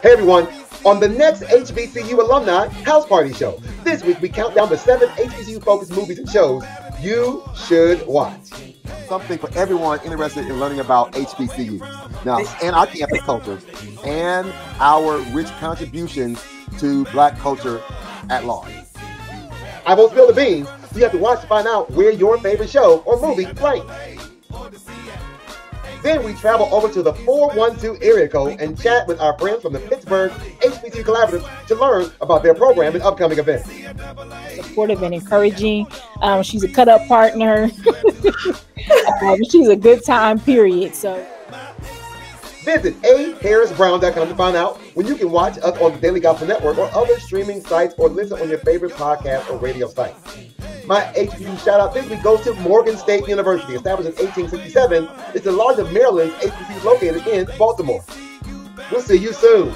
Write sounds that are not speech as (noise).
Hey everyone, on the next HBCU Alumni House Party Show. This week we count down the seven HBCU focused movies and shows you should watch. Something for everyone interested in learning about HBCUs. Now, and our campus culture and our rich contributions to black culture at large. I won't spill the beans. You have to watch to find out where your favorite show or movie ranks. Then we travel over to the 412 area code and chat with our friends from the Pittsburgh HBCU Collaborative to learn about their program and upcoming events. Supportive and encouraging. Um, she's a cut up partner. (laughs) um, she's a good time, period. So visit aharrisbrown.com to find out when you can watch us on the Daily Gospel Network or other streaming sites or listen on your favorite podcast or radio site. My HBCU shout out this week goes to Morgan State University, established in 1867. It's the largest of Maryland's located in Baltimore. We'll see you soon.